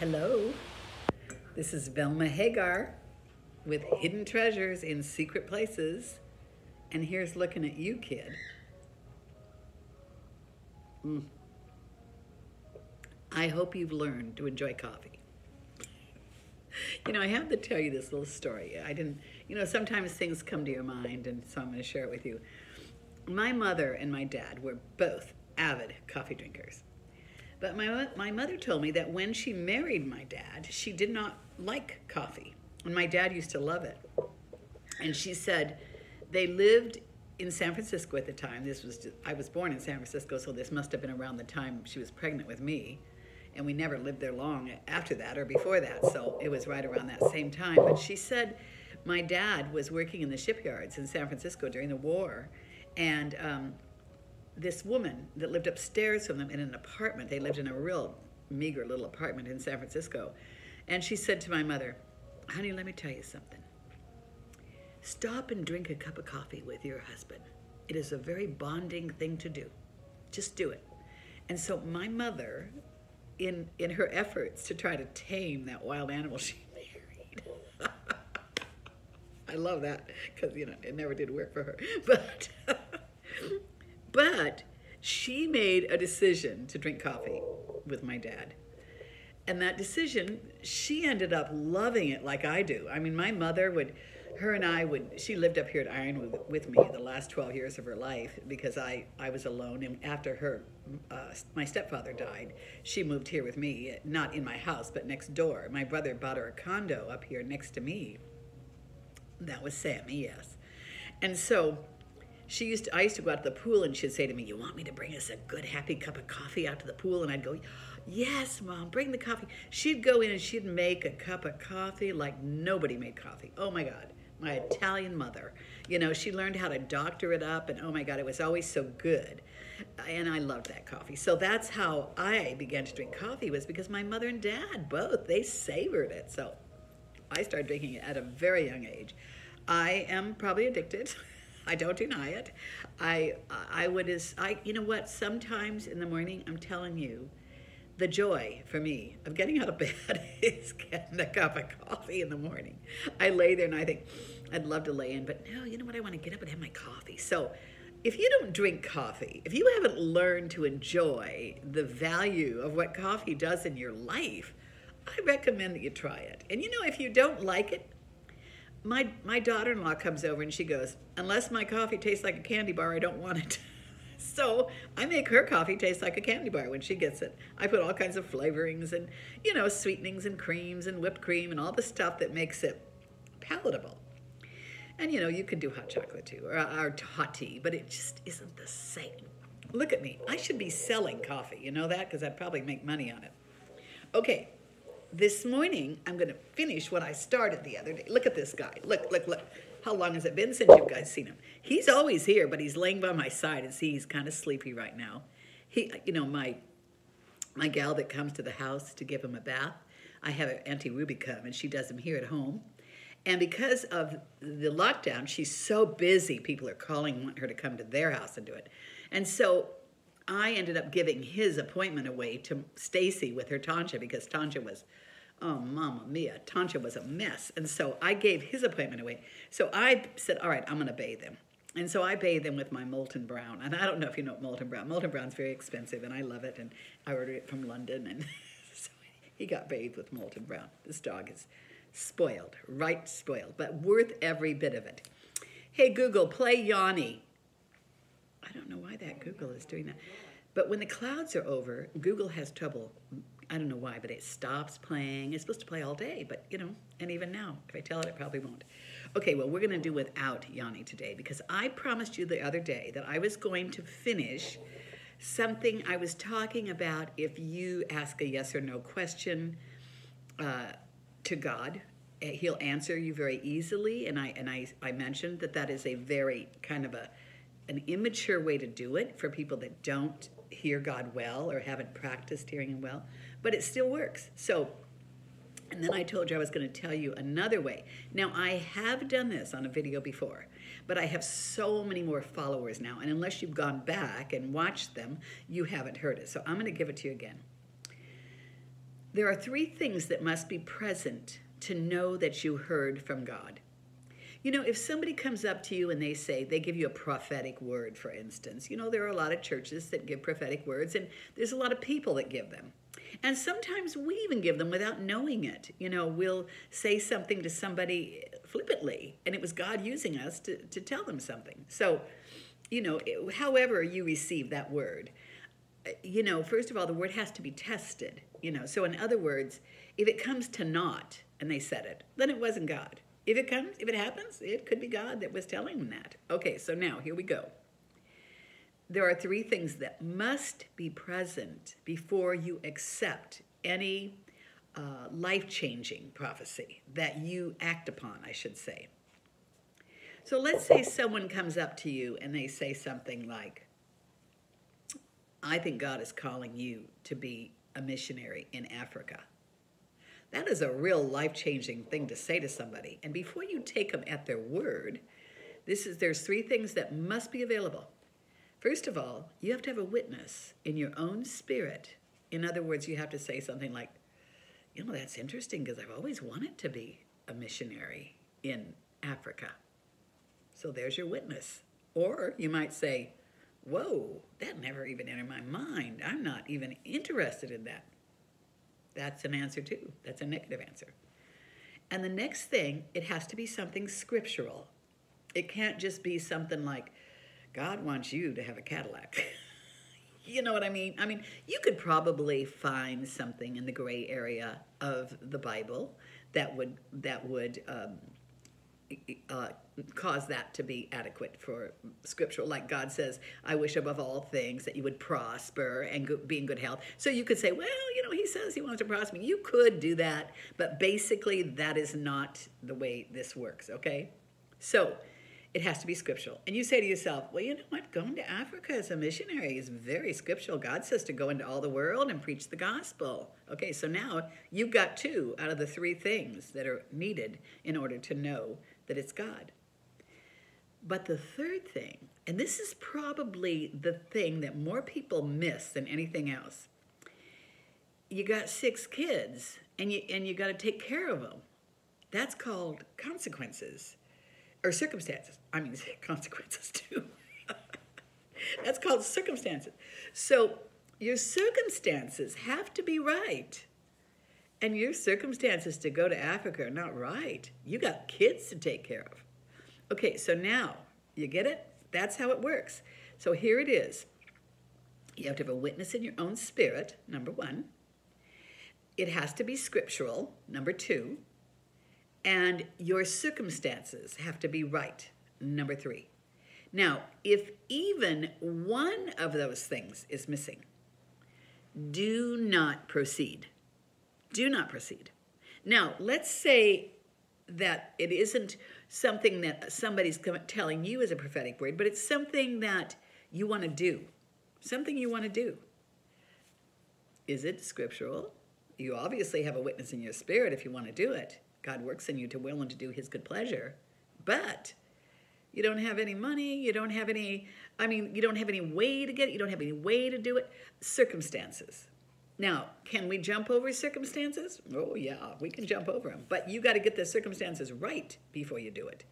Hello, this is Velma Hagar with Hidden Treasures in Secret Places. And here's looking at you, kid. Mm. I hope you've learned to enjoy coffee. You know, I have to tell you this little story. I didn't, you know, sometimes things come to your mind, and so I'm going to share it with you. My mother and my dad were both avid coffee drinkers. But my, my mother told me that when she married my dad, she did not like coffee. And my dad used to love it. And she said they lived in San Francisco at the time. This was I was born in San Francisco, so this must have been around the time she was pregnant with me. And we never lived there long after that or before that, so it was right around that same time. But she said my dad was working in the shipyards in San Francisco during the war, and um, this woman that lived upstairs from them in an apartment. They lived in a real meager little apartment in San Francisco. And she said to my mother, Honey, let me tell you something. Stop and drink a cup of coffee with your husband. It is a very bonding thing to do. Just do it. And so my mother, in in her efforts to try to tame that wild animal she married. I love that because you know it never did work for her. But but she made a decision to drink coffee with my dad. And that decision, she ended up loving it like I do. I mean, my mother would, her and I would, she lived up here at Ironwood with me the last 12 years of her life because I, I was alone. And after her, uh, my stepfather died, she moved here with me, not in my house, but next door. My brother bought her a condo up here next to me. That was Sammy, yes. And so she used to, I used to go out to the pool and she'd say to me, You want me to bring us a good, happy cup of coffee out to the pool? And I'd go, Yes, mom, bring the coffee. She'd go in and she'd make a cup of coffee like nobody made coffee. Oh my God, my Italian mother. You know, she learned how to doctor it up, and oh my God, it was always so good. And I loved that coffee. So that's how I began to drink coffee, was because my mother and dad both, they savored it. So I started drinking it at a very young age. I am probably addicted. I don't deny it. I I would is I you know what? Sometimes in the morning, I'm telling you, the joy for me of getting out of bed is getting a cup of coffee in the morning. I lay there and I think I'd love to lay in, but no, you know what? I want to get up and have my coffee. So if you don't drink coffee, if you haven't learned to enjoy the value of what coffee does in your life, I recommend that you try it. And you know, if you don't like it, my my daughter-in-law comes over and she goes, "Unless my coffee tastes like a candy bar, I don't want it." so I make her coffee taste like a candy bar when she gets it. I put all kinds of flavorings and you know sweetenings and creams and whipped cream and all the stuff that makes it palatable. And you know you can do hot chocolate too or, or hot tea, but it just isn't the same. Look at me. I should be selling coffee. You know that because I'd probably make money on it. Okay, this morning I'm going to finish what I started the other day. Look at this guy. Look, look, look. How long has it been since you guys seen him? He's always here, but he's laying by my side and see he's kind of sleepy right now. He, you know, my my gal that comes to the house to give him a bath, I have an Auntie Ruby come and she does him here at home. And because of the lockdown, she's so busy. People are calling, want her to come to their house and do it. And so I ended up giving his appointment away to Stacy with her Tanja because Tanja was, oh, mama mia, Tanja was a mess. And so I gave his appointment away. So I said, all right, I'm going to bathe him. And so I bathe him with my Molton Brown. And I don't know if you know Molton Brown. Molton Brown's very expensive, and I love it. And I ordered it from London. And so he got bathed with Molton Brown. This dog is spoiled, right spoiled, but worth every bit of it. Hey, Google, play Yanni. I don't know why that Google is doing that. But when the clouds are over, Google has trouble. I don't know why, but it stops playing. It's supposed to play all day, but you know, and even now, if I tell it, it probably won't. Okay, well, we're going to do without Yanni today because I promised you the other day that I was going to finish something I was talking about if you ask a yes or no question uh, to God. He'll answer you very easily, and I and I, I mentioned that that is a very kind of a an immature way to do it for people that don't hear God well or haven't practiced hearing Him well, but it still works. So, and then I told you I was going to tell you another way. Now, I have done this on a video before, but I have so many more followers now, and unless you've gone back and watched them, you haven't heard it. So, I'm going to give it to you again. There are three things that must be present to know that you heard from God. You know, if somebody comes up to you and they say, they give you a prophetic word, for instance, you know, there are a lot of churches that give prophetic words, and there's a lot of people that give them. And sometimes we even give them without knowing it. You know, we'll say something to somebody flippantly, and it was God using us to, to tell them something. So, you know, however you receive that word, uh, you know, first of all, the word has to be tested. You know, so in other words, if it comes to naught and they said it, then it wasn't God. If it comes, if it happens, it could be God that was telling them that. Okay, so now here we go. There are three things that must be present before you accept any uh, life changing prophecy that you act upon, I should say. So let's say someone comes up to you and they say something like, I think God is calling you to be a missionary in Africa. That is a real life changing thing to say to somebody. And before you take them at their word, this is there's three things that must be available. First of all, you have to have a witness in your own spirit. In other words, you have to say something like, you know, that's interesting because I've always wanted to be a missionary in Africa. So there's your witness. Or you might say, whoa, that never even entered my mind. I'm not even interested in that. That's an answer too. That's a negative answer. And the next thing, it has to be something scriptural. It can't just be something like, God wants you to have a Cadillac. you know what I mean? I mean, you could probably find something in the gray area of the Bible that would that would um, uh, cause that to be adequate for scriptural. Like God says, I wish above all things that you would prosper and go, be in good health. So you could say, well, you know, he says he wants to prosper. Me. You could do that, but basically that is not the way this works, okay? So it has to be scriptural. And you say to yourself, well, you know what? Going to Africa as a missionary is very scriptural. God says to go into all the world and preach the gospel. Okay, so now you've got two out of the three things that are needed in order to know that it's God. But the third thing, and this is probably the thing that more people miss than anything else, you got six kids and you and you got to take care of them. That's called consequences or circumstances. I mean consequences too. That's called circumstances. So your circumstances have to be right. And your circumstances to go to Africa are not right. You got kids to take care of. Okay, so now, you get it? That's how it works. So here it is. You have to have a witness in your own spirit, number one. It has to be scriptural, number two. And your circumstances have to be right, number three. Now, if even one of those things is missing, do not proceed. Do not proceed. Now, let's say that it isn't something that somebody's telling you as a prophetic word, but it's something that you want to do. Something you want to do. Is it scriptural? You obviously have a witness in your spirit if you want to do it. God works in you to will and to do his good pleasure. But you don't have any money, you don't have any, I mean, you don't have any way to get it, you don't have any way to do it. Circumstances. Now, can we jump over circumstances? Oh, yeah, we can jump over them. But you got to get the circumstances right before you do it.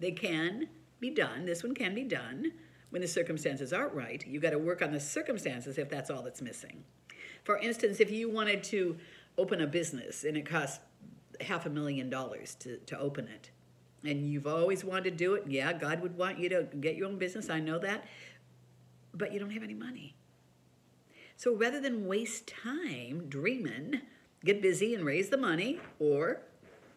They can be done. This one can be done when the circumstances aren't right. You got to work on the circumstances if that's all that's missing. For instance, if you wanted to open a business and it costs half a million dollars to, to open it, and you've always wanted to do it, yeah, God would want you to get your own business, I know that, but you don't have any money so rather than waste time dreaming, get busy and raise the money, or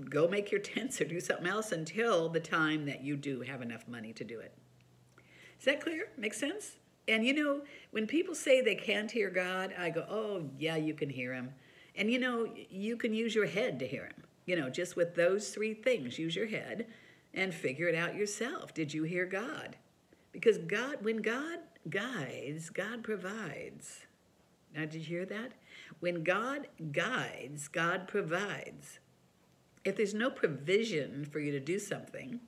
go make your tents or do something else until the time that you do have enough money to do it. Is that clear? Makes sense? And you know, when people say they can't hear God, I go, oh, yeah, you can hear him. And you know, you can use your head to hear him. You know, just with those three things, use your head and figure it out yourself. Did you hear God? Because God, when God guides, God provides. Now, did you hear that? When God guides, God provides. If there's no provision for you to do something,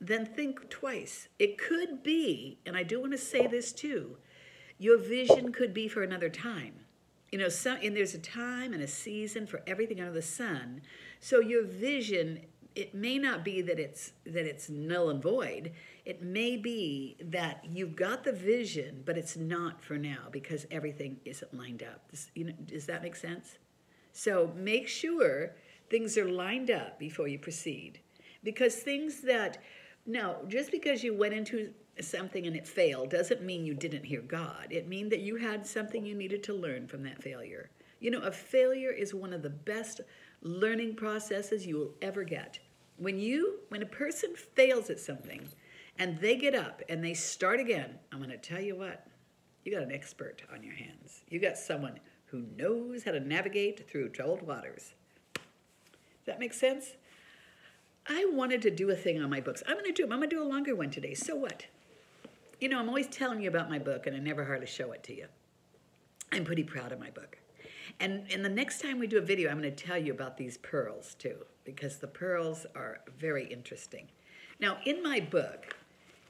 then think twice. It could be, and I do want to say this too, your vision could be for another time. You know, some, and there's a time and a season for everything under the sun. So your vision, it may not be that it's that it's null and void. It may be that you've got the vision, but it's not for now because everything isn't lined up. Does, you know, does that make sense? So make sure things are lined up before you proceed. Because things that, now, just because you went into something and it failed doesn't mean you didn't hear God. It means that you had something you needed to learn from that failure. You know, a failure is one of the best learning processes you will ever get. When you, when a person fails at something and they get up and they start again, I'm going to tell you what, you got an expert on your hands. You got someone who knows how to navigate through troubled waters. Does that make sense? I wanted to do a thing on my books. I'm going to do them. I'm going to do a longer one today. So what? You know, I'm always telling you about my book, and I never hardly show it to you. I'm pretty proud of my book. And, and the next time we do a video, I'm going to tell you about these pearls too, because the pearls are very interesting. Now, in my book,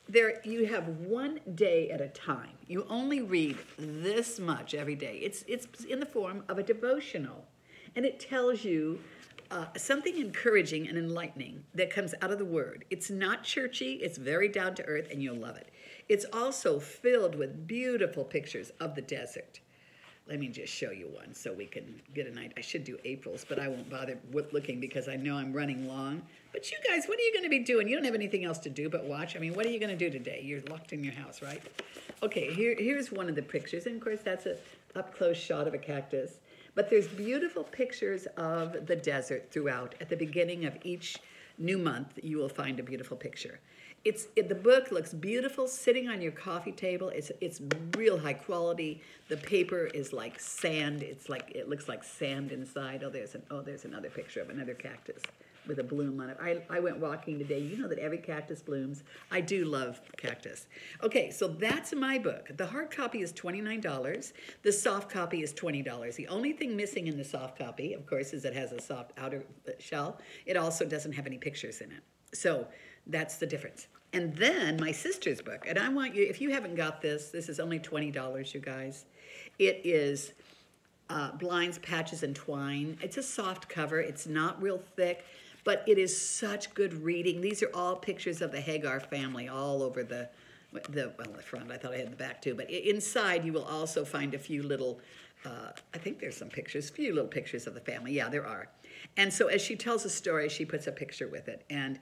there you have one day at a time. You only read this much every day. It's it's in the form of a devotional, and it tells you uh, something encouraging and enlightening that comes out of the Word. It's not churchy. It's very down to earth, and you'll love it. It's also filled with beautiful pictures of the desert. Let me just show you one so we can get a night. I should do April's, but I won't bother looking because I know I'm running long. But you guys, what are you going to be doing? You don't have anything else to do but watch. I mean, what are you going to do today? You're locked in your house, right? Okay, here, here's one of the pictures. And of course, that's a up-close shot of a cactus. But there's beautiful pictures of the desert throughout. At the beginning of each new month, you will find a beautiful picture. It's it, the book looks beautiful sitting on your coffee table. It's it's real high quality. The paper is like sand. It's like it looks like sand inside. Oh, there's an oh there's another picture of another cactus with a bloom on it. I, I went walking today. You know that every cactus blooms. I do love cactus. Okay, so that's my book. The hard copy is $29. The soft copy is $20. The only thing missing in the soft copy, of course, is it has a soft outer uh, shell. It also doesn't have any pictures in it. So that's the difference. And then my sister's book, and I want you, if you haven't got this, this is only $20, you guys. It is uh, Blinds, Patches, and Twine. It's a soft cover. It's not real thick, but it is such good reading. These are all pictures of the Hagar family all over the, the well, the front. I thought I had the back too, but inside you will also find a few little, uh, I think there's some pictures, few little pictures of the family. Yeah, there are. And so as she tells a story, she puts a picture with it. And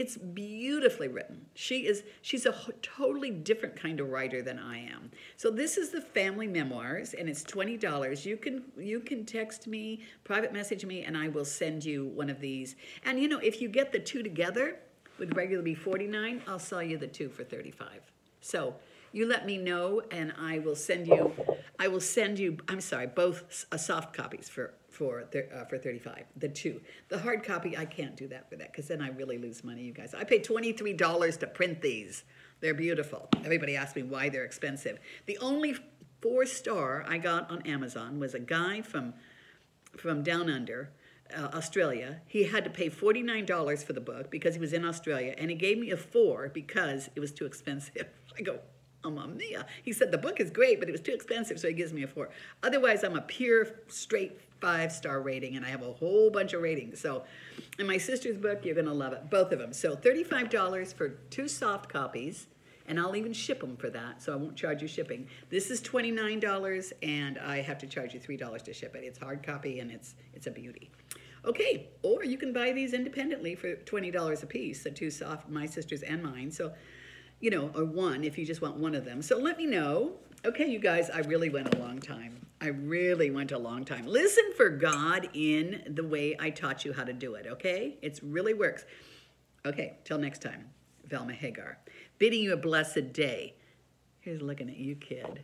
it's beautifully written. She is she's a totally different kind of writer than I am. So this is the family memoirs and it's $20. You can you can text me, private message me and I will send you one of these. And you know, if you get the two together, would regularly be 49, I'll sell you the two for 35. So, you let me know and I will send you I will send you I'm sorry, both uh, soft copies for for uh, for 35 the two the hard copy i can't do that for that because then i really lose money you guys i paid $23 to print these they're beautiful everybody asked me why they're expensive the only four star i got on amazon was a guy from from down under uh, Australia. He had to pay $49 for the book because he was in Australia, and he gave me a four because it was too expensive. I go, oh, mamma mia. He said the book is great, but it was too expensive, so he gives me a four. Otherwise, I'm a pure, straight five star rating, and I have a whole bunch of ratings. So, in my sister's book, you're gonna love it, both of them. So, $35 for two soft copies, and I'll even ship them for that, so I won't charge you shipping. This is $29, and I have to charge you $3 to ship it. It's hard copy, and it's, it's a beauty. Okay, or you can buy these independently for $20 a piece, the two soft, my sister's and mine. So, you know, or one if you just want one of them. So let me know. Okay, you guys, I really went a long time. I really went a long time. Listen for God in the way I taught you how to do it, okay? It really works. Okay, till next time, Velma Hagar. Bidding you a blessed day. Here's looking at you, kid.